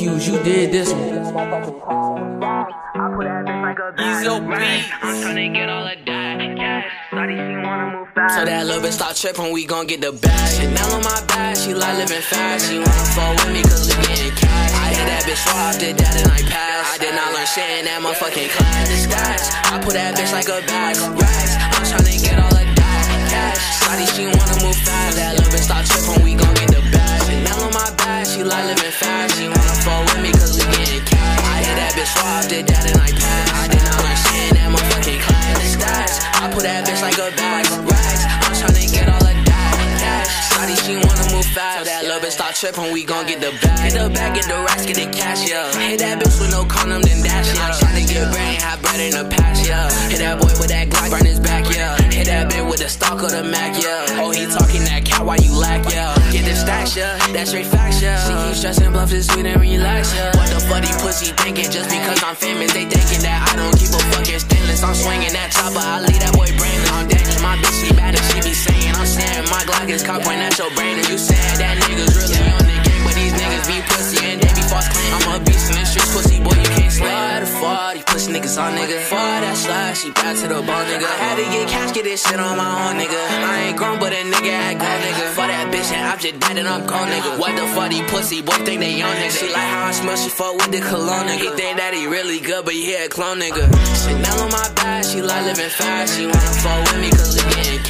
Hughes, you did this one. Easy beats. So that little bitch stop tripping, we gon' get the bag. Chanel on my back, she like living fast. She wanna fall with me cause we getting cash. I hit that bitch raw, did that and I passed. I did not learn shit in that motherfucking class. The I put that bitch like a bag. Racks, I'm tryna get all of that cash. Shawty, she wanna move fast. That little bitch stop tripping, we gon' get the bag. Chanel on my back, she like living fast. She wanna with me cause we getting cash. I hit that bitch raw, did that and I passed. I did not in that motherfucking class. Stats, I put that bitch like a bag. Racks, I'm tryna get all of that cash. Shawty, she wanna move fast. So that little bitch stop tripping, we gon' get the bag. Get the bag, get the racks, get the cash, yeah. Hit that bitch with no condom, then dash, yeah. Ain't have bread in the past, yeah. Hit that boy with that Glock, burn his back, yeah. Hit that bitch with the stock of the Mac, yeah. Oh, he talking that cat, why you lack, yeah. Get the stacks, yeah. That's straight facts, yeah. She keep stressing, bluff this sweet and relax, yeah. What the these pussy thinking? Just because I'm famous, they thinking that I don't keep a fucking stainless. I'm swinging that chopper, I leave that boy brainless. I'm dangerous, my bitch, she bad and she be saying I'm saying my Glock is cock point at your brain. And you said that niggas really on the game, but these niggas be pussy false claim. I'm a beast in the streets, pussy boy, you can't slay. The fuck these pussy niggas on nigga? Fuck that slide, she back to the bone, nigga. I had to get cash, get this shit on my own, nigga. I ain't grown, but a nigga act grown, nigga. For that bitch, and I'm just dead and I'm gone, nigga. What the fuck these pussy boy think they young, nigga? She like how I smell, she fuck with the cologne, nigga. He think that he really good, but he a clone, nigga. Chanel on my back, she like living fast. She wanna fuck with me cause we getting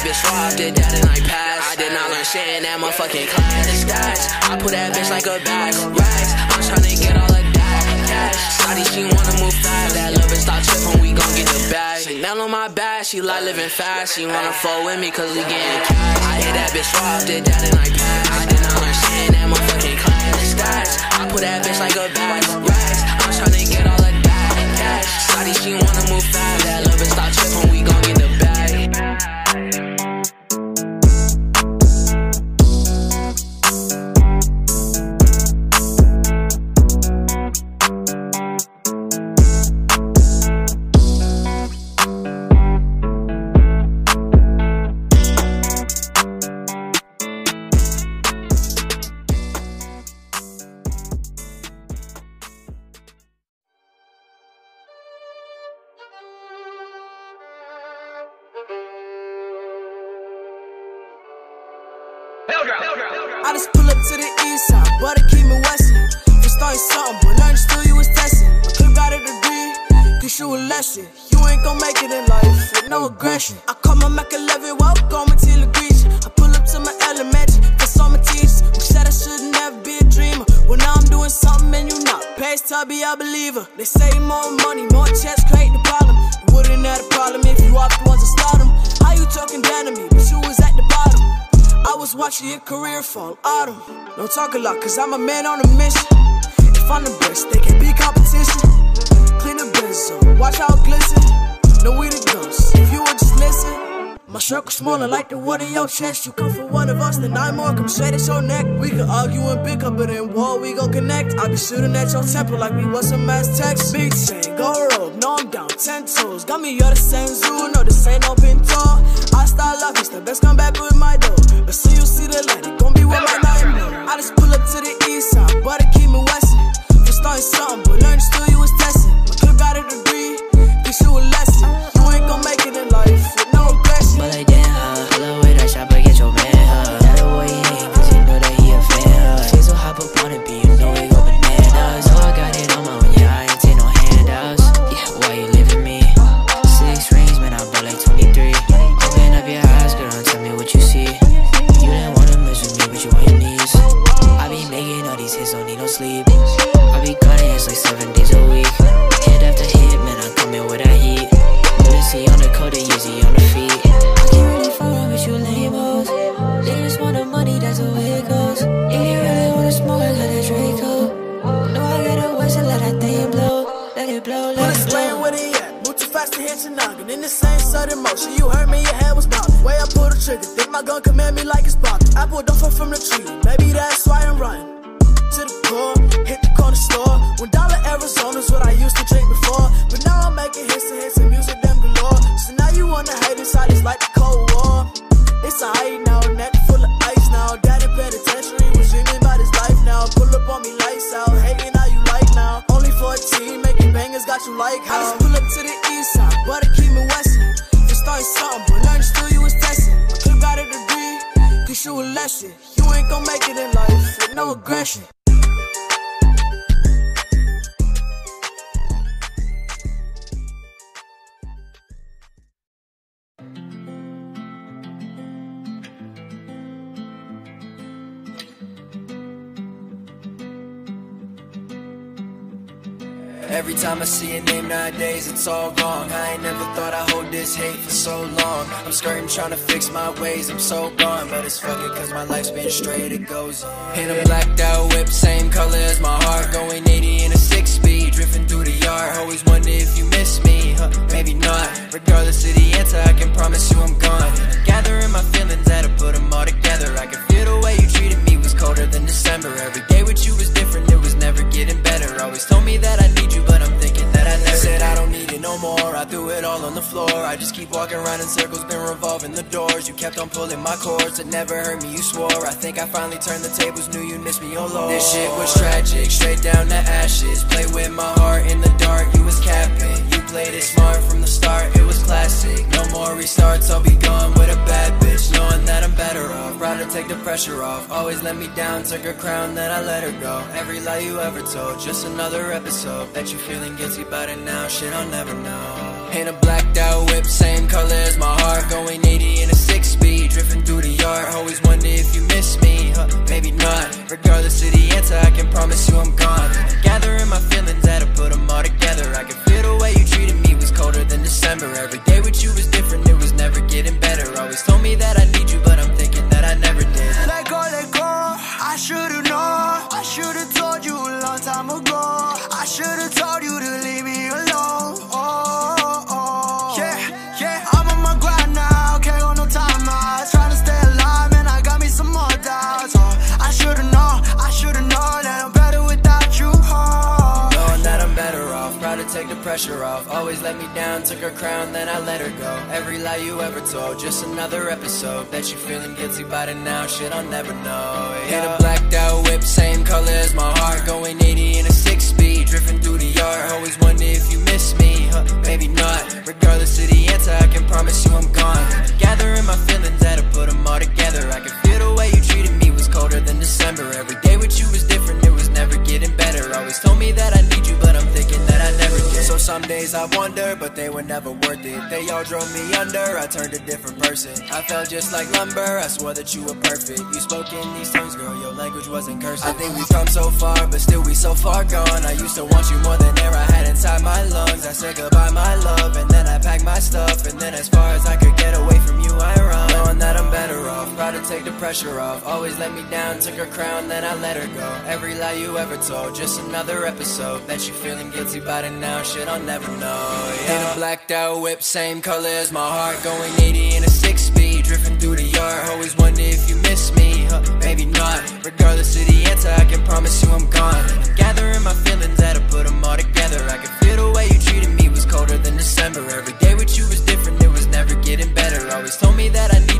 that bitch raw, did that and I passed. I did not learn shit in that motherfucking class. Stats, I put that bitch like a bag. Racks, I'm tryna get all of that cash. Shawty, she wanna move fast. That little bitch stop tripping, we gon' get the bag. Chanel on my back, she like living fast. She wanna fuck with me cause we getting cash. I hit that bitch raw, did that and I passed. I did not learn shit in that motherfucking class. Stats, I put that bitch like a bag. Racks, I'm tryna get all of that cash. Shawty, she wanna move fast. That little bitch stop tripping, we gon' get my Mac 11, welcome to the Greece. I pull up to my elementary, cause my teachers who said I should never be a dreamer. Well, now I'm doing something and you not. Pace tubby, I believer. They say more money, more checks create the problem. You wouldn't have a problem if you off the ones that start 'em. How you talking down to me, but you was at the bottom. I was watching your career fall autumn. Don't talk a lot, cause I'm a man on a mission. If I'm the best, they can be competition. Clean the benzo, watch how it glisten. No we the ghosts, if you would just listen. My circle smaller like the one in your chest. You come for one of us, then I'm more come straight at your neck. We can argue and bick up, but in war we gon' connect. I be shooting at your temple like we was some mass text. Big chain, go rope, no I'm down, ten toes. Got me, you're the same zoo, no this ain't no pinto. I start love, it's the best comeback with my dough. But see you see the light, it gon' be with my nightmare. I just pull up to the east side, but it keep me westin'. For starting something, but learn still you was testing. My clip got a degree, teach you a lesson. You ain't gon' make it in life with no. But I damn, my gun command me like it's straight, it goes on. In a blacked out whip, same color as my heart. Going 80 in a six speed, drifting through the yard. Always wonder if you miss me, huh? Maybe not. Regardless of the answer, I can promise you I'm gone. Gathering my feelings, had to put them all together. I can feel the way you treated me was colder than December. Every day with you was different, it was never getting better. Always told me that I need you, but I'm thinking that I never said I don't need it no more. I threw it all on the floor. I just keep walking around in circles, been revolving the doors. You kept on pulling my cords, it never hurt me. You swore. I think I finally turned the tables, knew you missed me, oh lord. This shit was tragic, straight down to ashes. Play with my heart in the dark, you was capping. You played it smart from the start, it was classic. No more restarts, I'll be gone with a bad bitch, knowing that I'm better off. Rather take the pressure off. Always let me down, took her crown, then I let her go. Every lie you ever told, just another episode. Bet you're feeling guilty about it now, shit I'll never know. In a blacked out whip, same color as my heart, going 80 in six speed, drifting through the yard. Always wonder if you miss me, huh? Maybe not. Regardless of the answer, I can promise you I'm gone. Gathering my feelings, had to put them all together. I can feel the way you treated me was colder than December. Every day with you was different, it was never getting better. Always told me that I need you, but I'm thinking that I never did. Let go, let go. I should've known. I should've pressure off. Always let me down, took her crown, then I let her go. Every lie you ever told, just another episode. That you feeling guilty about it now, shit I'll never know. Yeah. In a blacked out whip, same color as my heart, going 80 in a six speed, drifting through the yard. Always wonder if you miss me, huh? Maybe not. Regardless of the answer, I can promise you I'm gone. Gathering my feelings, had to put them all together. I can feel the way you treated me was colder than December. Every day with you was different, getting better. Always told me that I need you, but I'm thinking that I never did. So some days I wonder, but they were never worth it. They all drove me under, I turned a different person. I felt just like lumber, I swore that you were perfect. You spoke in these tongues, girl, your language wasn't cursive. I think we've come so far, but still we so far gone. I used to want you more than air I had inside my lungs. I said goodbye, my love, and then I packed my stuff. And then as far as I could get away from you, I run. Knowing that I'm better off, proud to take the pressure off. Always let me down, took her crown, then I let her go. Every lie you ever told, just another episode. Bet you feeling guilty about it now, shit I'll never know. Yeah. In a blacked out whip, same color as my heart, going 80 in a six speed, drifting through the yard. Always wonder if you miss me, huh? Maybe not. Regardless of the answer, I can promise you I'm gone. Gathering my feelings, had to put them all together. I can feel the way you treated me was colder than December. Every day with you was different, it was never getting better. Always told me that I need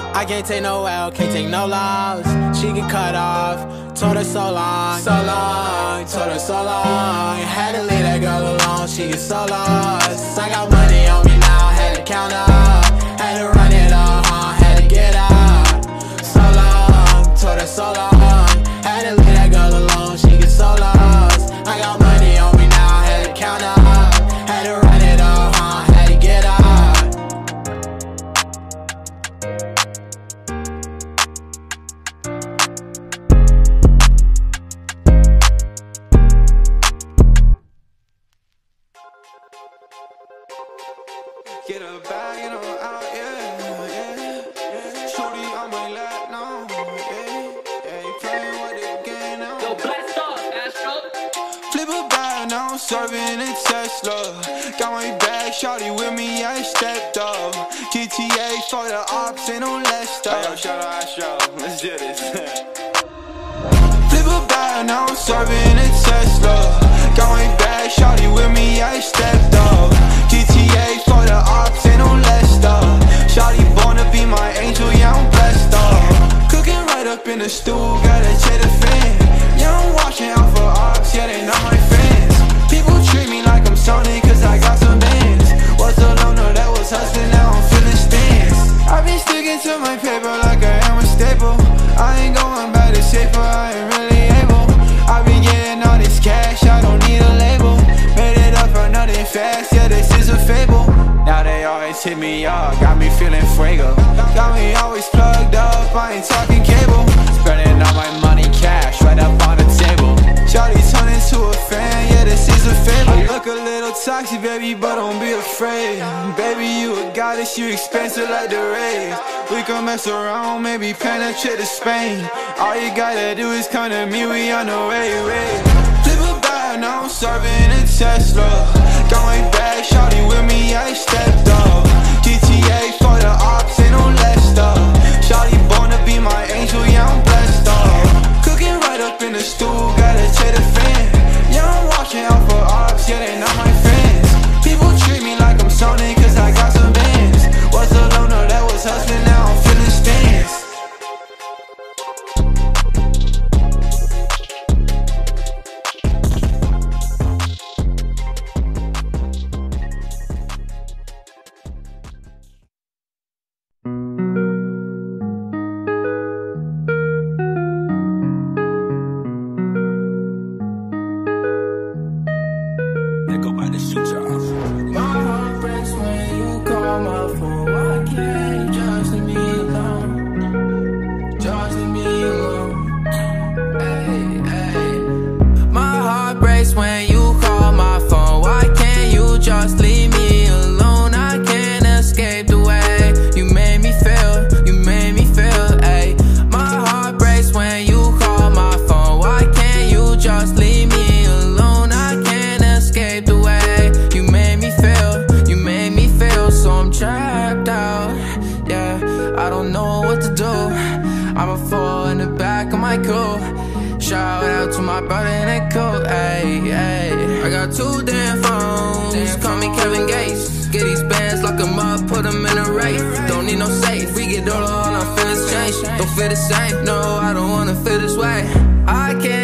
I can't take no L, can't take no loss. She get cut off. Told her so long, so long, told her so long. Had to leave that girl alone, she get so lost. I got money on me now, had to count up. Serving a Tesla. Got my bag, shorty with me, I stepped up. GTA for the ops, ain't no less stuff. Yo, shout out Astro, let's do this. Flip a bag, now I'm serving a Tesla. Got my bag, shorty with me, I stepped up. GTA for the ops, ain't no less stuff. Shorty born to be my angel, yeah, I'm blessed up. Cooking right up in the stool, gotta check the fan. Yeah, I'm watching out for ops, yeah, they not my friends. People treat me like I'm Sony, cause I got some bands. Was a loner that was hustling, now I'm feeling stance. I've been sticking to my paper like I am a staple. I ain't going back to safer, I ain't really able. I've been getting all this cash, I don't need a label. Made it up for nothing fast, yeah, this is a fable. Now they always hit me up, got me feeling fuego. Got me always plugged up, I ain't talking cable. Spending all my money cash right up on yeah, this is a. I look a little toxic, baby, but don't be afraid. Baby, you a goddess, you expensive like the rays. We can mess around, maybe penetrate to Spain. All you gotta do is come to me, we on the way, way. Flip a bag, now I'm serving a Tesla. Got my bag, shawty with me, I stepped up. GTA for the ops, ain't no less stuff. Shawty born to be my angel, yeah, I'm blessed up. Cooking right up in the stool, gotta check the I can't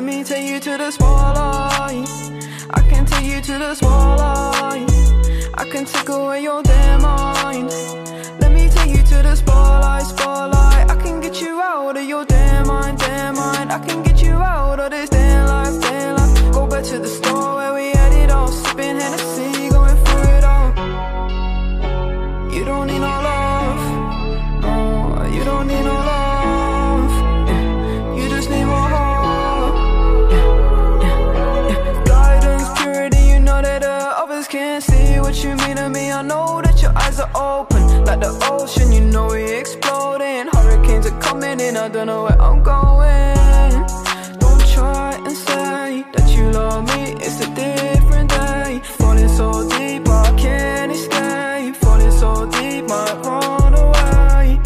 let me take you to the spotlight. I can take you to the spotlight. I can take away your damn mind. Let me take you to the spotlight, spotlight. I can get you out of your damn mind, damn mind. I can get you out of this damn life, damn life. Go back to the store ocean. You know we exploding. Hurricanes are coming in. I don't know where I'm going. Don't try and say that you love me. It's a different day. Falling so deep, I can't escape. Falling so deep, might run away.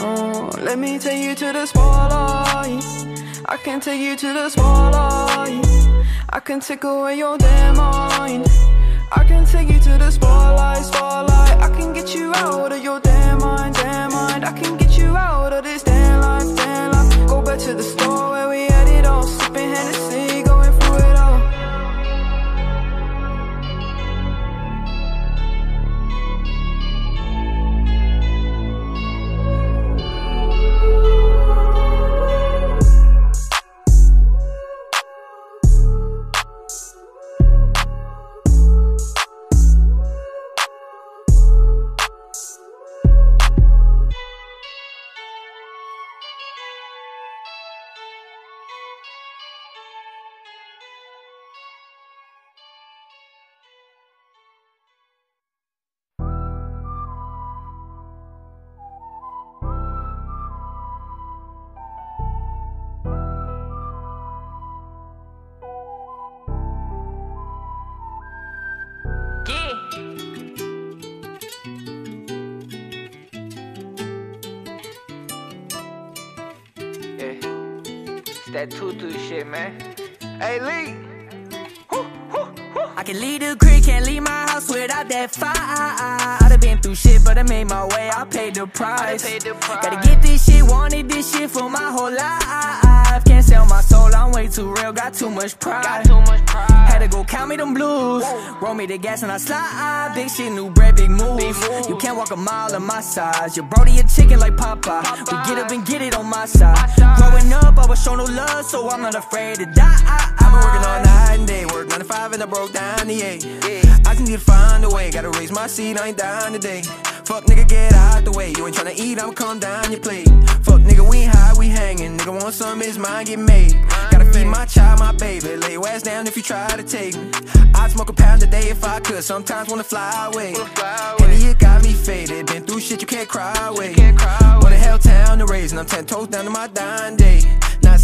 Oh, let me take you to the spotlight. I can take you to the spotlight. I can take away your damn mind. I can take you to the spotlight, spotlight. I can get you out of your damn mind, damn mind. I can get you out of this damn life, damn life. Go back to the store that tutu shit, man. Hey, Lee. I can leave the crib, can't leave my house without that fire. I done been through shit, but I made my way, I paid the price. paid the price. Gotta get this shit, wanted this shit for my whole life. Can't sell my soul, I'm way too real, got too much pride. Got too much pride. Had to go count me them blues. Roll me the gas and I slide. Big shit, new bread, big moves. You can't walk a mile in my size. Your brody a chicken like Popeye. We get up and get it on my side. Growing up, I was shown no love, so I'm not afraid to die. I've been working all night and day, work 9 to 5 and I broke down the 8. I just need to find a way, gotta raise my seat, I ain't dying today. Fuck nigga, get out the way, you ain't tryna eat, I'ma come down your plate. Fuck nigga, we ain't high, we hanging, nigga want some, his mind get made. Gotta feed my child, my baby, lay your ass down if you try to take me. I'd smoke a pound a day if I could, sometimes wanna fly away. And it got me faded, been through shit you can't cry away. What the hell town to raise, and I'm 10 toes down to my dying day.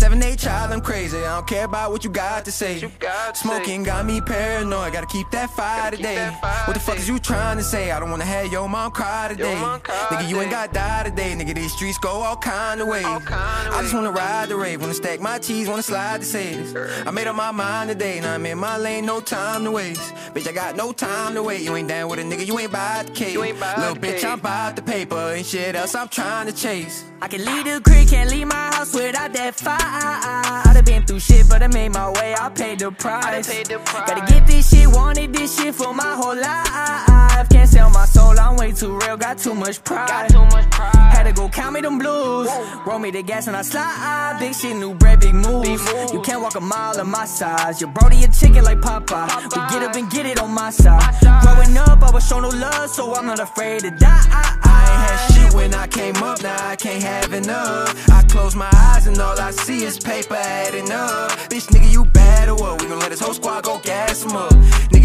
978 child, I'm crazy. I don't care about what you got to say. Smoking got me paranoid. Gotta keep that fire today. What the fuck is you trying to say? I don't wanna have your mom cry today. Nigga, you ain't gotta die today. Nigga, these streets go all kind of ways. I just wanna ride the rave. Wanna stack my cheese. Wanna slide the Sadis. I made up my mind today. Now I'm in my lane. No time to waste. Bitch, I got no time to wait. You ain't down with a nigga. You ain't by the cake. Little bitch, I'm by the paper. And shit else I'm trying to chase. I can leave the crib, can't leave my house without that fire. I done been through shit, but I made my way, I paid the price. paid the price. Gotta get this shit, wanted this shit for my whole life. Can't sell my soul, I'm way too real, got too much pride. Got too much pride. Had to go count me them blues. Roll me the gas and I slide. Big shit, new bread, big moves. You can't walk a mile in my size. Your brody a chicken like Popeye. We get up and get it on my side. Growing up, I was shown no love, so I'm not afraid to die. Ain't had shit when I came up, now I can't have enough. I close my eyes and all I see is paper adding up. Bitch, nigga, you bad or what? We gon' let this whole squad go gas him up. Nigga,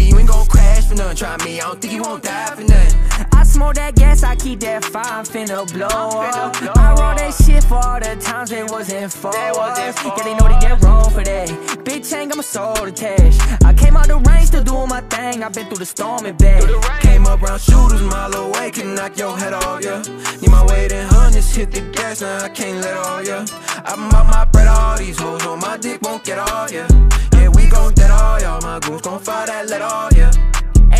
gun. Try me, I don't think you won't die for nothing. I smoke that gas, I keep that fire, I'm finna blow up. I roll that shit for all the times it wasn't for us. Yeah, they know they get wrong for that. Big chain, got my soul attached. I came out the rain, still doing my thing. I've been through the storm and back. Came up round shooters, mile away, can knock your head off, yeah. Need my weight in hundreds, hit the gas, now I can't let all, yeah. I'm about my bread, all these hoes on my dick won't get all, yeah. Yeah, we gon' dead all, y'all. My goons gon' fire that let all, yeah.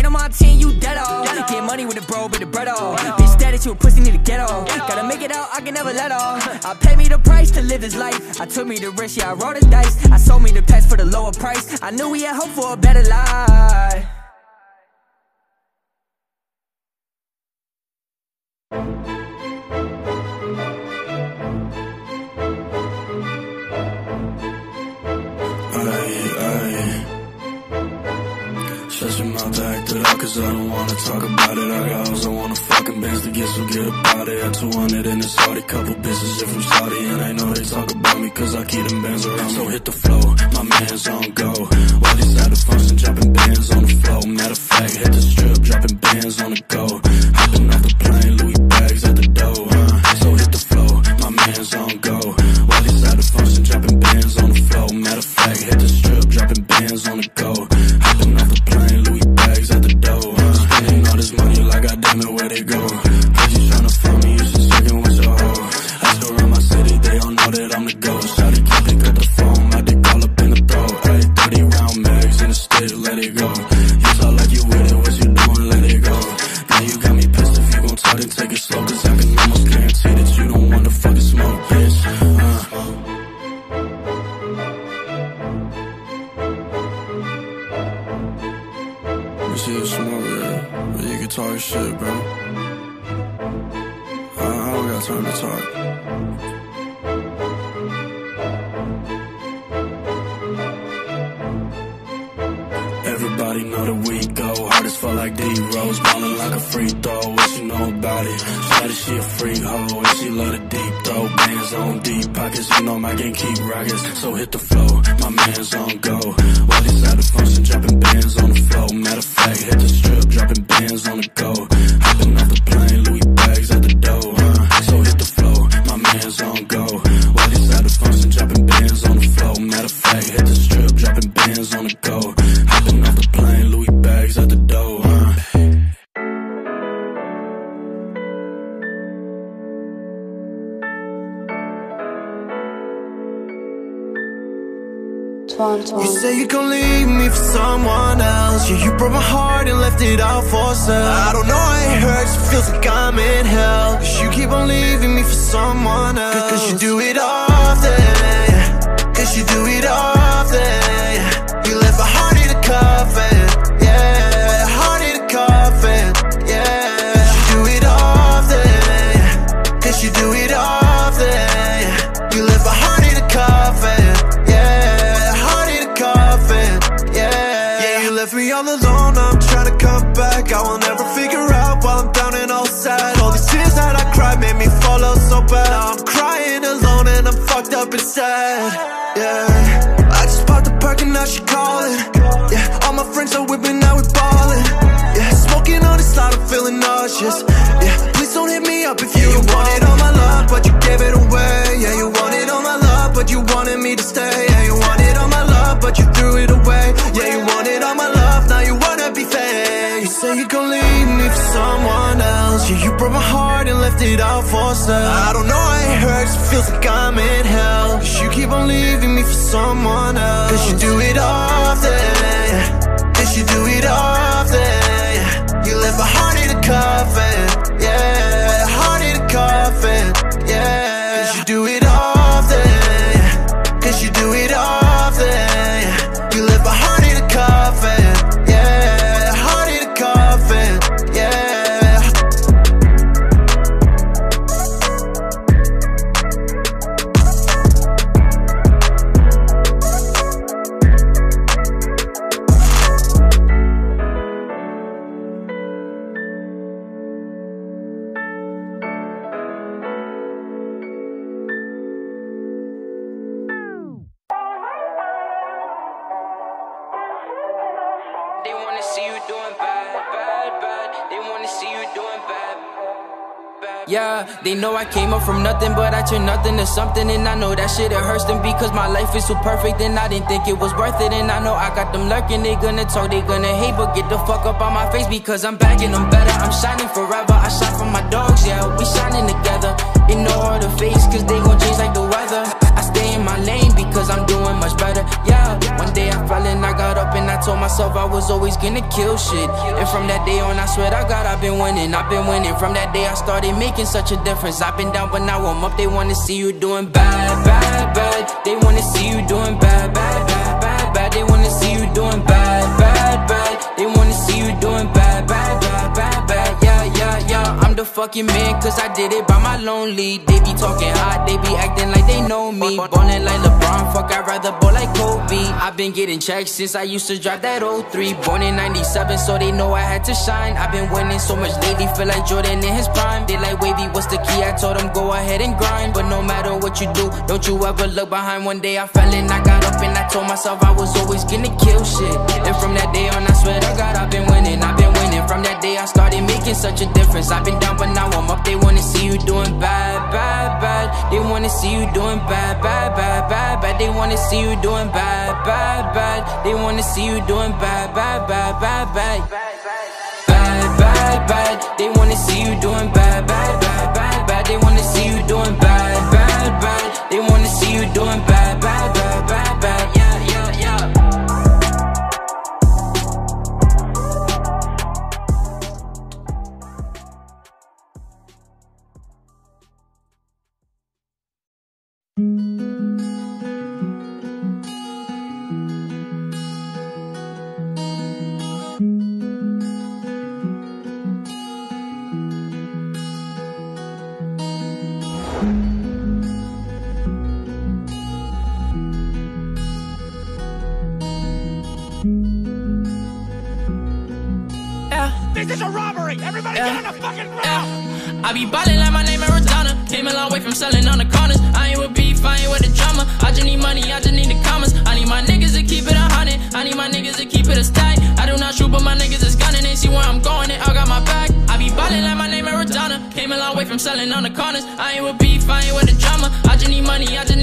Ain't on my team, you dead all. Get money with the bro, but the bread all. Bitch, status, you a pussy, need to get off. Gotta make it out, I can never let off. I pay me the price to live this life. I took me the risk, yeah, I rolled the dice. I sold me the pets for the lower price. I knew we had hope for a better life. Cause I don't wanna talk about it. I got hoes, I wanna fucking bands to get, so get about it. At 200 in the Saudi, couple bitches in from Saudi, and I know they talk about me, cause I keep them bands around. So hit the flow, my man's on go. While these at the dropping bands on the flow. Matter of fact, hit the strip, dropping bands on the go. Hopping off the plane, Louis bags at the door, huh? So hit the flow, my man's on go. While these at the dropping bands on the flow. Matter of fact, hit the strip, dropping bands on the go. Money like I damn it, where they go? Cause you tryna find me, you should second with your hoe. Ask around my city, they don't know that I'm the ghost. She calling Yeah, all my friends are whipping, now we ballin' Yeah, smoking on this lot, I'm feeling nauseous. Yeah, please don't hit me up if you, you wanted all my love But you gave it away. Yeah, you wanted all my love But you wanted me to stay. Yeah, you wanted all my love But you threw it away. Yeah, you wanted all my love Now you wanna be fake You say you gon' it out for I don't know it hurts It feels like I'm in hell. Cause you keep on leaving me for someone else. Cause you do it often they know I came up from nothing, but I turned nothing to something. And I know that shit, it hurts them because my life is so perfect. And I didn't think it was worth it. And I know I got them lurking, they gonna talk, they gonna hate, but get the fuck up on my face because I'm back and I'm better. I'm shining forever. I shot for my dogs, yeah, we shining together. Ignore the face, cause they gon' change like the weather. I stay in my lane because I'm doing much better. Yeah, one day I fell and I got up and I told myself I was always gonna kill shit. And from that day on, I swear to God, I've been winning. I've been winning. From that day, I started making such a difference. I've been down, but now I'm up. They wanna see you doing bad, bad, bad. They wanna see you doing bad, bad, bad, bad, bad. They wanna see you doing bad, bad, I'm the fucking man, cause I did it by my lonely. They be talking hot, they be acting like they know me. Ballin' like LeBron, fuck, I'd rather ball like Kobe. I've been getting checks since I used to drive that 03. Born in 97, so they know I had to shine. I've been winning so much lately, feel like Jordan in his prime. They like wavy, what's the key? I told them go ahead and grind. But no matter what you do, don't you ever look behind. One day I fell and I got up and I told myself I was always gonna kill shit. And from that day on, I swear to God, I've been winning, I've been winning. From that day I started making such a difference. I've been down, but now I'm up. They wanna see you doing bad, bad, bad. They wanna see you doing bad, bad, bad, bad, bad. They wanna see you doing bad, bad, bad. They wanna see you doing bad, bad, bad, bad, bad. Bad, bad, bad. They wanna see you doing bad, bad, bad, bad, bad. They wanna see you doing bad, I be ballin' like my name Maradona. Came a long way from selling on the corners. I ain't with beef, I ain't with the drama. I just need money, I just need the commas. I need my niggas to keep it a hundred. I need my niggas to keep it a stack. I do not shoot, but my niggas is gunning. They see where I'm going, and I got my back. I be ballin' like my name Maradona. Came a long way from selling on the corners. I ain't with beef, I ain't with the drama. I just need money, I just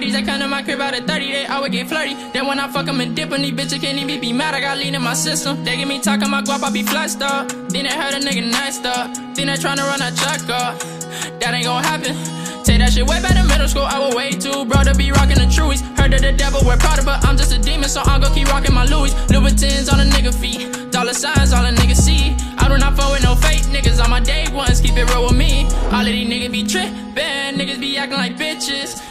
30s. They come to my crib out of 30, they always get flirty. Then when I fuck them and dip on these bitches can't even be mad. I got lean in my system. They get me talking my guap, I be flushed up. Then they heard a nigga nice up. Then they tryna run a truck up. That ain't gonna happen. Take that shit way back in middle school, I was way too broad to be rocking the truies. Heard that the devil wear Prada, but I'm just a demon, so I'm gonna keep rocking my Louis. Louboutins on a nigga feet, dollar signs all a nigga see. I do not fuck with no fake niggas on my day ones, keep it real with me. All of these niggas be trippin', niggas be acting like bitches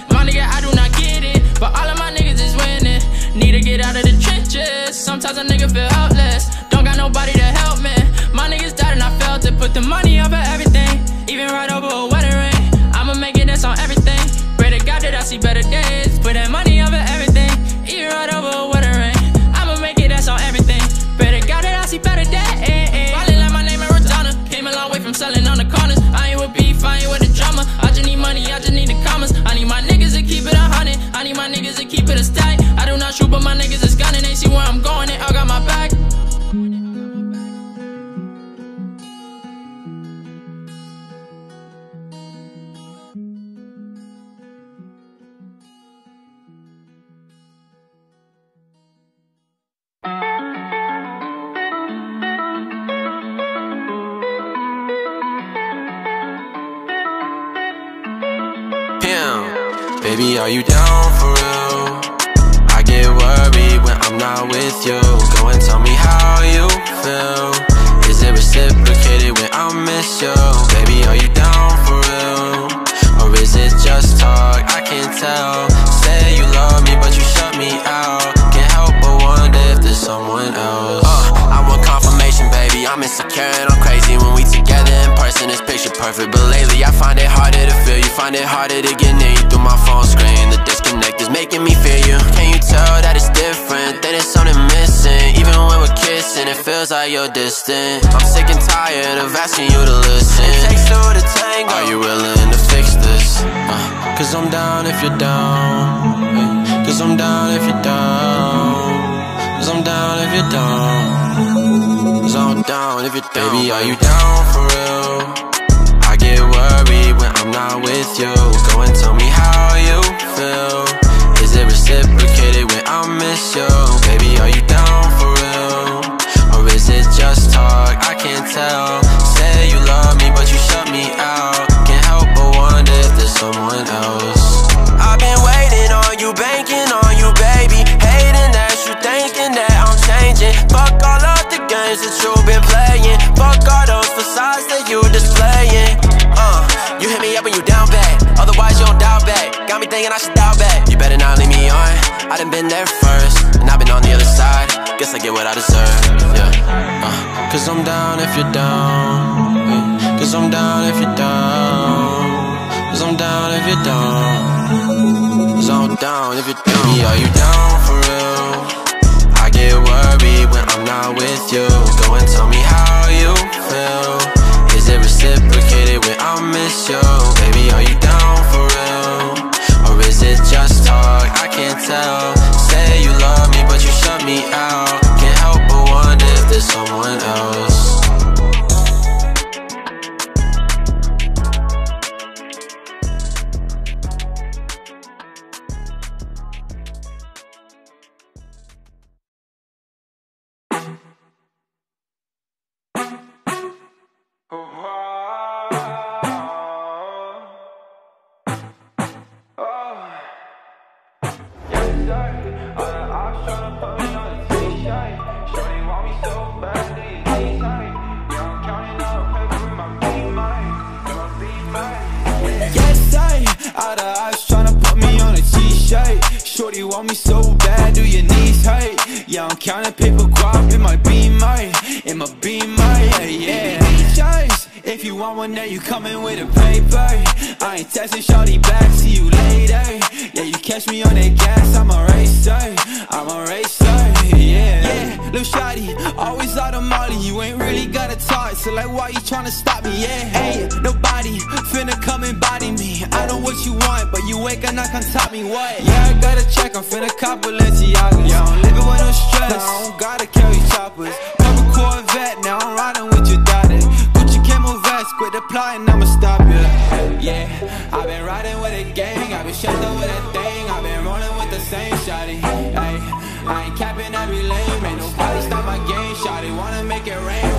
but all of my niggas is winning. Need to get out of the trenches. Sometimes a nigga feel helpless, don't got nobody to help me. My niggas died and I felt it, put the money over everything, even right over a wedding ring. I'ma make it dance on everything. Pray to God that I see better days. Put that money baby, are you down for real? I get worried when I'm not with you. Go and tell me how you feel. Is it reciprocated when I miss you? Baby, are you down for real? Or is it just talk? I can't tell. Say you love me, but you shut me out. Can't help but wonder if there's someone else. Uh, I want confirmation, baby. I'm insecure and I'm crazy It's picture perfect, but lately I find it harder to feel you. Find it harder to get near you through my phone screen. The disconnect is making me fear you. Can you tell that it's different? That it's something missing. Even when we're kissing, it feels like you're distant. I'm sick and tired of asking you to listen. It takes two to tango. Are you willing to fix this? Uh, Cause I'm down if you're down. Cause I'm down if you're down. Cause I'm down if you're down. Down if you're down. Baby, are you down for real? I get worried when I'm not with you. Go and tell me how you feel. Is it reciprocated when I miss you? Baby, are you down for real? Or is it just talk? I can't tell. Say you love me, but you shut me out. Can't help but wonder if there's someone else. Games that you've been playing. Fuck all those facades that you displaying. Uh, you hit me up when you down bad. Otherwise, you don't doubt back. Got me thinking I should doubt back. You better not leave me on. I done been there first, and I've been on the other side. Guess I get what I deserve. Yeah. Uh, Cause I'm down if you're down. Cause I'm down if you're down. Cause I'm down if you're down. Cause I'm down if you're down. Baby, are you down for I when I'm not with you. Go and tell me how you feel. Is it reciprocated when I miss you? Baby, are you down for real? Or is it just talk? I can't tell. Say you love me, but you shut me out. Can't help but wonder if there's someone else. Paper guap be my beamer In my beamer, yeah, yeah if you want one, then you coming with a paper. I ain't texting shorty back, see you later. Yeah, you catch me on that gas, I'm a racer. I'm a racer, yeah. Yeah, little shawty, always out of molly. You ain't really gotta talk, so like why you tryna stop me, yeah Hey, nobody finna come and body me. I know what you want, but you ain't gonna come top me, what? Yeah, I gotta check, I'm finna cop Balenciagas Yeah, I'm living with no stress, I don't gotta carry choppers. Purple Corvette, now I'm riding with your daughter Vest, quit the plotting, I'ma stop ya. Yeah, I've been riding with a gang, I've been shut with a thing I've been rolling with the same shawty, ay I ain't capping every lane, man, nobody stop my game Shawty wanna make it rain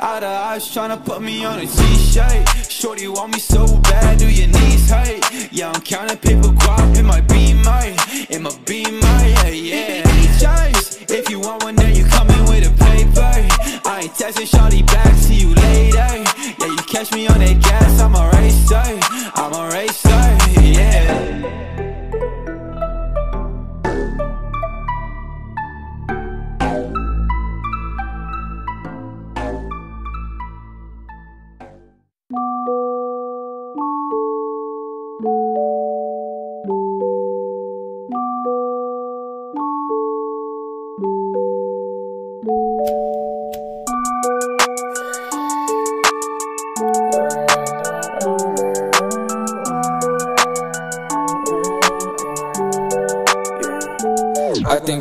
out of eyes tryna put me on a t-shirt. Shorty want me so bad, do your knees hurt? Yeah, I'm counting paper guap in my beamer In my beamer, yeah, yeah. Choice, if you want one, then you coming with a paper. I ain't texting shawty back, see you later. Yeah, you catch me on that gas, I'm a racer. I'm a racer, yeah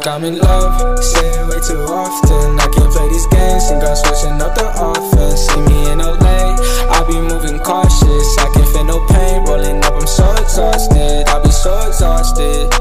I think I'm in love, say it way too often. I can't play these games, think I'm switching up the offense. See me in LA, I'll be moving cautious. I can't feel no pain, rolling up, I'm so exhausted. I'll be so exhausted.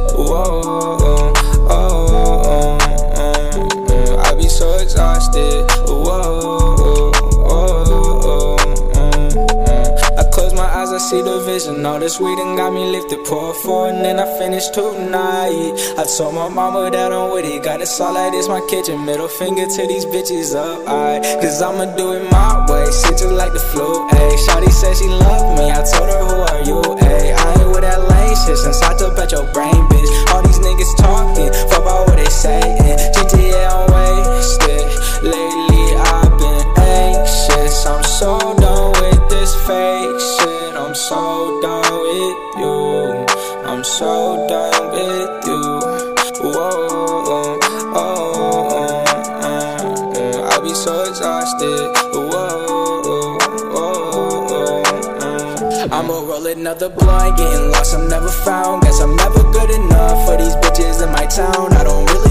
Vision. All this weed and got me lifted. Pour four and then I finish tonight. I told my mama that I'm with it. Got it like this, my kitchen. Middle finger to these bitches up, I. Cause I'ma do it my way. Shit just like the flu, ayy. Shawty said she loved me. I told her, who are you, ayy? I ain't with that lame shit since I took out your brain, bitch. All these niggas talking, fuck about what they saying. GTA, another blunt, getting lost, I'm never found. Guess I'm never good enough for these bitches in my town. I don't really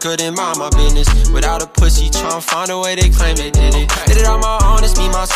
couldn't mind my business. Without a pussy, tryna find a way they claim they did it.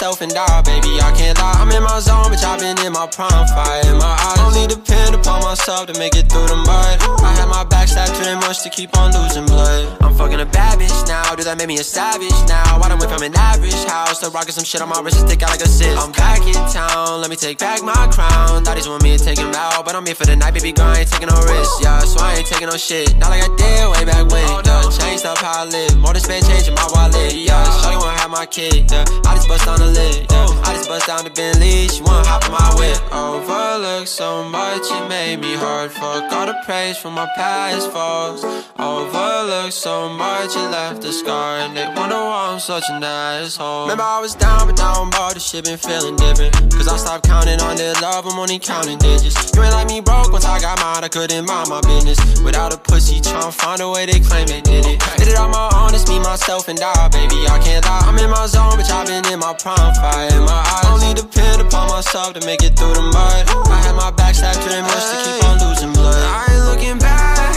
Myself, and I, baby. I can't lie, I'm in my zone, bitch, I've been in my prime, fire in my eyes. Only depend upon myself to make it through the mud. I had my back stabbed too much to keep on losing blood. I'm fucking a bad bitch now, do that make me a savage now? I done went from an average house to rocking some shit on my wrist and stick out like a cyst. I'm back in town, let me take back my crown. Thotties want me to take him out, but I'm here for the night, baby girl, I ain't taking no risks, yeah. So I ain't taking no shit, not like I did way back when. Yeah, changed up how I live, more than spend change in my wallet, yeah. Shawty wanna have my kid, yeah. I just bust down the lid, yeah. I just bust down the Bentley, she wanna hop in my whip. Overlooked so much, it made me hard. Fuck all the praise from my past faults. Overlooked so much, it left a scar, and they wonder why I'm such an asshole. Remember I was down, but now I'm about this shit been feeling different. Cause I stopped counting on their love, I'm only counting digits. You ain't like me broke, once I got mine, I couldn't mind my business. Without a pussy, tryna find a way they claim they did it. Did it on my own, it's me, myself, and I, baby. I can't lie, I'm in my zone, bitch, I've been in my prime, fire in my eyes. Only depend upon myself to make it through the mud. I had my back stabbed too much to keep on losing blood. I ain't looking back.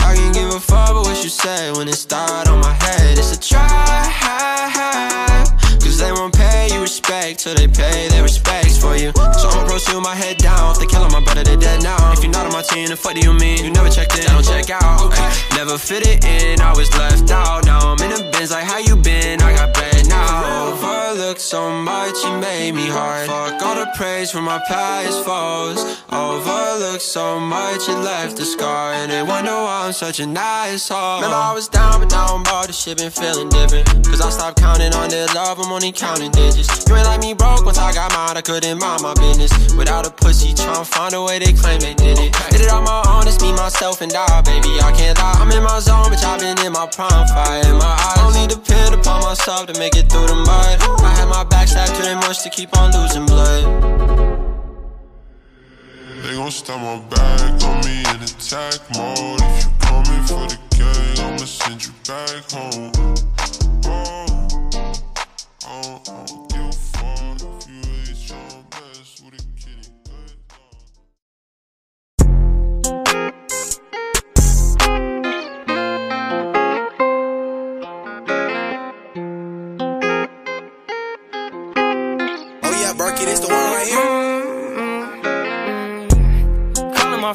I can give a fuck about what you say when it start on my head. It's a try. Cause they won't pay you respect till they pay their respects for you. So I'm proceed with my head down. If they killing my brother, they dead now. If you're not on my team, then fuck do you mean? You never checked in, I don't check out. Ay, never fit it in, I was left out. Now I'm in the bins like how you been? I got bread now. Overlooked so much, you made me hard. Fuck all the praise from my past foes. Overlooked so much, it left a scar. And they wonder why I'm such an asshole. Remember I was down, but now I'm about this shit been feeling different. Cause I stopped counting on their love, I'm only counting digits. You ain't like me broke, once I got mine, I couldn't mind my business. Without a pussy, tryna find a way they claim they did it. Did it on my own, it's me, myself, and I, baby. I can't lie, I'm in my zone, bitch, I've been in my prime, fire in my eyes. Only depend upon myself to make it through the mud. I had my back stabbed too much to keep on losing blood. They gon' stab my back on me in attack mode. If you coming for the gang, I'ma send you back home. Oh, I don't,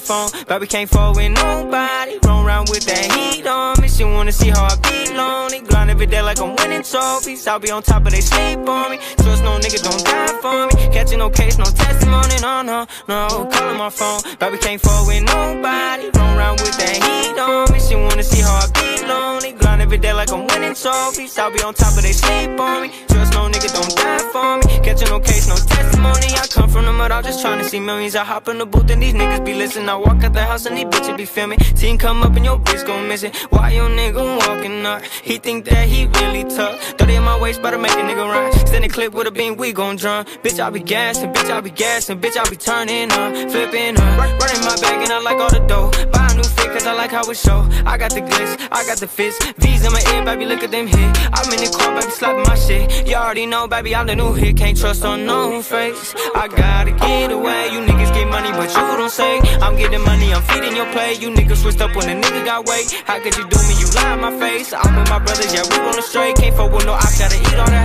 phone, but we can't fall with nobody. Run around with that heat on me. She wanna see how I be lonely. Grind every day like I'm winning trophies. I'll be on top of they sleep on me. Trust no nigga don't die for me. Catching no case, no testimony, no, no, no. Calling my phone, but we can't fall with nobody. Run around with that heat on me. She wanna see how I be lonely. Grind every day like I'm winning trophies. I'll be on top of they sleep on me. Trust no nigga don't die for me. Catching no case, no testimony. I come from the mud, I'm just trying to see millions. I hop in the booth and these niggas be listening. I walk out the house and these bitches be filming. Team come up and your bitch gon' miss it. Why your nigga walking up? He think that he really tough. 30 in my waist, better make a nigga run. Send a clip with a beam, we gon' drum. Bitch, I be gassing, bitch, I be gassing, bitch, I be turning up, flipping up. Running my bag and I like all the dough. Buy a new fit cause I like how it show. I got the glitz, I got the fits. V's in my ear, baby, look at them hit. I'm in the car, baby, slapping my shit. You already know, baby, I'm the new hit. Can't trust on no face. I gotta get away. You niggas get money, but you don't say. I'm getting money, I'm feeding your play. You niggas switched up when a nigga got weight. How could you do me? You lie in my face. I'm with my brothers, yeah, we on the straight. Can't fuck with no ops, gotta eat all the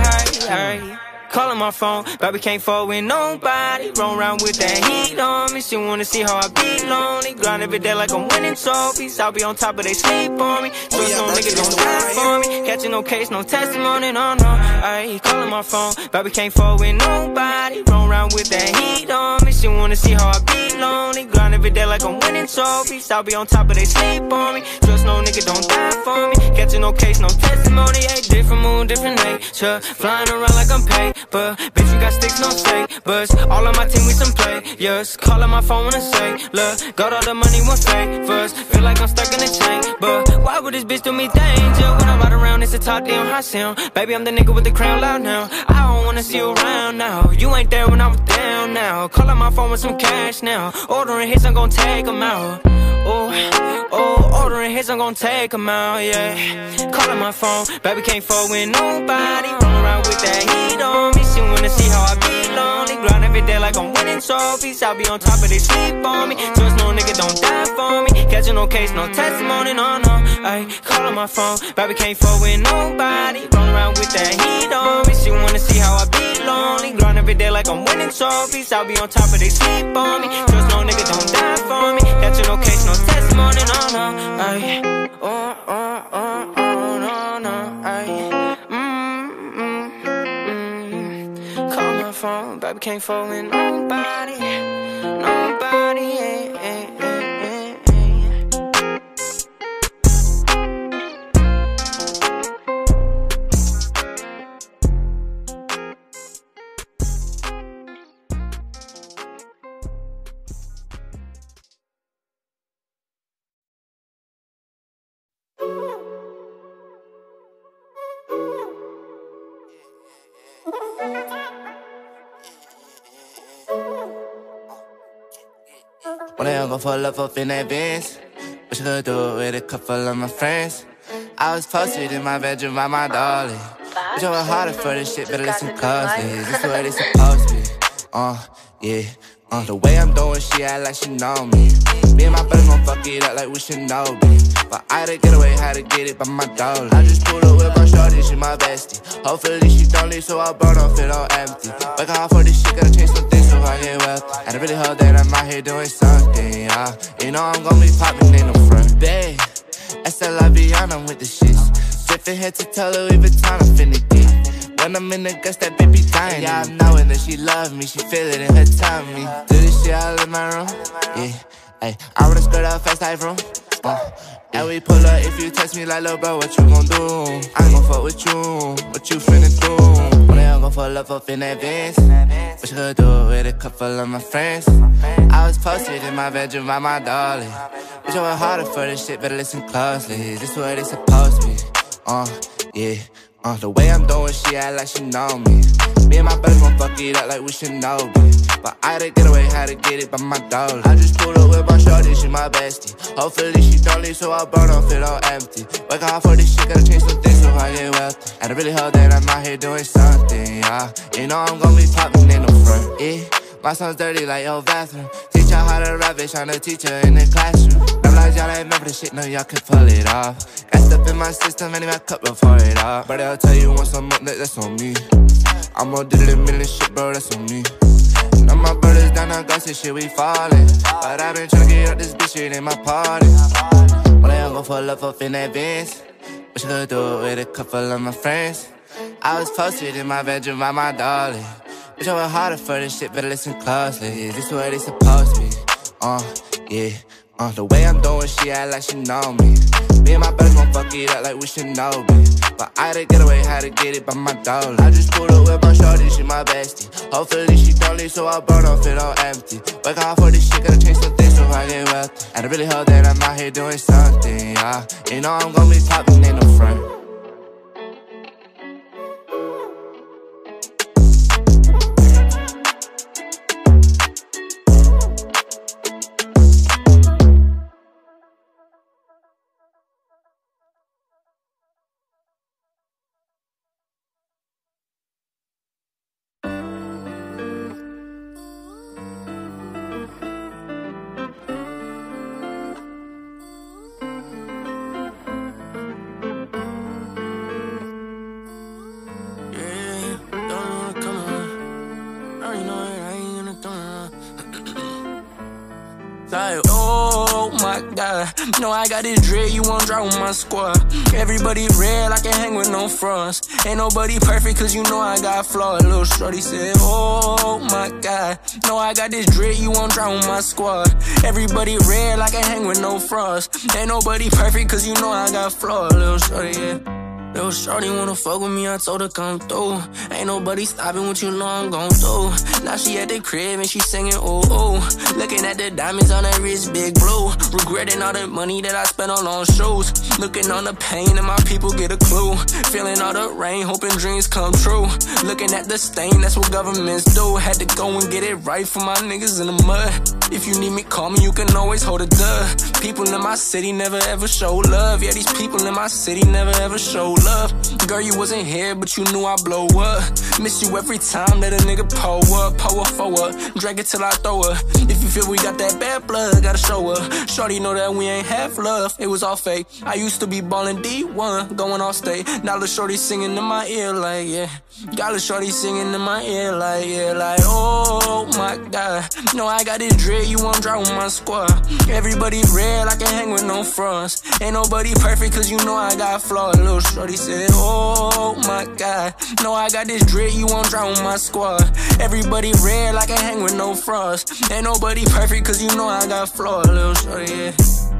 hay. Calling my phone, baby can't fall with nobody. Roll around with that heat on me. She wanna see how I be lonely. Grind every day like I'm winning trophies. I'll be on top of they sleep on me. So no nigga don't die for me. Catching no case, no testimony, no, no. Ayy, calling my phone, baby can't fall with nobody. Roll around with that heat on me. She wanna see how I be lonely. Grind every day like I'm winning trophies. I'll be on top of they sleep on me. Trust no nigga don't die for me. Catching no case, no testimony. Ayy, different moon, different nature. Flying around like I'm paid. But bitch, you got sticks, no fake. But all of my team, we some players. Calling my phone when I say, look, got all the money, one first. Feel like I'm stuck in a chain. But why would this bitch do me danger? When I ride around, it's a top down high sound. Baby, I'm the nigga with the crown loud now. I don't wanna see you around now. You ain't there when I was down now. Calling my phone with some cash now. Ordering hits, I'm gon' take them out. Oh, oh, ordering hits, I'm gon' take them out, yeah. Calling my phone, baby can't fall with nobody. Run around with that heat on She wanna see how I be lonely. Grind every day like I'm winning trophies. I'll be on top of they sleep on me. Trust no nigga don't die for me. Catching no case, no testimony, no, no. Ayy, on my phone, baby can't fall with nobody. Run around with that heat on me. She wanna see how I be lonely. Grind every day like I'm winning trophies. I'll be on top of they sleep on me. Trust no nigga don't die for me. Catching no case, no testimony, no, no. Ayy, oh, oh, baby can't fall with nobody. Nobody, yeah, for love up in Benz, what you gonna do with a couple of my friends? I was posted in my bedroom by my darling. You work harder for this shit, better listen closely. This way they supposed to be. Uh, yeah. Uh, the way I'm doing, she act like she know me. Me and my brother gon' fuck it up like we should know me. But I to get away, had to get it by my dollar. I just pulled up with my shorty, she my bestie. Hopefully she don't leave, so I burn off it all empty. Working hard for this shit, gotta change some things so I get wealthy. And I really hope that I'm out here doing something, yeah. You know I'm gonna be popping in the front. Babe, la Viana with the shits. Dripping head to toe, Louis Vuitton, I'm finna get. When I'm in the guts, that baby dying. Yeah, I'm knowing that she love me, she feel it in her tummy. Do this shit all in my room, yeah. Ay, I wanna skirt up fast life room. Uh, and we pull up if you text me like, little bro, what you gon' do? I ain't gon' fuck with you, what you finna do? When I gon' full up up in Benz, what you gonna do with a couple of my friends? I was posted in my bedroom by my darling. But you work harder for this shit, better listen closely. Is This what they supposed to be. Uh, yeah. Uh, the way I'm doing, she act like she know me. Me and my brother gon' fuck it up like we should know me. But I to get away, had to get it by my dollar. I just pulled up with my shorty, she my bestie. Hopefully she don't leave, so I burn off it all empty. Working hard for this shit, gotta change some things so I get wealthy. And I really hope that I'm out here doing something, yeah. You know I'm gonna be popping in the front, yeah. My son's dirty like your bathroom. Teach her how to rap, bitch, I'm the teacher in the classroom. I'm y'all ain't remember the shit, no, y'all can pull it off. Got stuff in my system, and my cup before it off. But I'll tell you once a month that that's on me. I'm gonna do it a million shit, bro, that's on me. Now my brothers down on gossip shit, we falling. But i been tryna get up this bitch, shit in my party. When I go for love up in that Benz, what you gonna do with a couple of my friends? I was posted in my bedroom by my darling. Bitch, I work harder for this shit, better listen closely. Is This the way they supposed to be. Uh, yeah. Uh, the way I'm doing, she act like she know me. Me and my brothers gon' fuck it up like we should know me. But I to get away, had to get it by my dollar. I just pulled up with my shorty, she my bestie. Hopefully she don't leave, so I burn off it all empty. Working hard for this shit, gotta change some things so I get wealthy. And I really hope that I'm out here doing something, yeah. You know I'm gonna be popping in the front. No, I got this dread, you won't drive with my squad. Everybody red, I can hang with no fronts. Ain't nobody perfect, cause you know I got flaws. Little shorty said, Oh my god. No, I got this dread, you won't drive with my squad. Everybody red, I can hang with no fronts. Ain't nobody perfect, cause you know I got flaws. Little shorty, yeah. Little shorty wanna fuck with me, I told her come through. Ain't nobody stopping what you know I'm gon' do. Now she at the crib and she singing ooh ooh. Looking at the diamonds on her wrist, big blue. Regretting all the money that I spent on on shoes. Looking on the pain and my people get a clue. Feeling all the rain, hoping dreams come true. Looking at the stain, that's what governments do. Had to go and get it right for my niggas in the mud. If you need me, call me, you can always hold a dub. People in my city never ever show love. Yeah, these people in my city never ever show love love. Girl, you wasn't here, but you knew I blow up. Miss you every time that a nigga pull up, pull up, forward. Drag it till I throw her. If you feel we got that bad blood, gotta show her. Shorty know that we ain't half love, it was all fake. I used to be ballin' D1, going off state. Now the shorty singing in my ear like, yeah. Got a shorty singing in my ear like, yeah, like, oh my god. No, I got this dread, you won't drive with my squad. Everybody red, I can hang with no fronts. Ain't nobody perfect, cause you know I got flaws. Little shorty said, oh Oh my god. No, I got this dread, you won't with my squad. Everybody red, I can hang with no fronts. Ain't nobody perfect, cause you know I got flaws. Little shorty, yeah.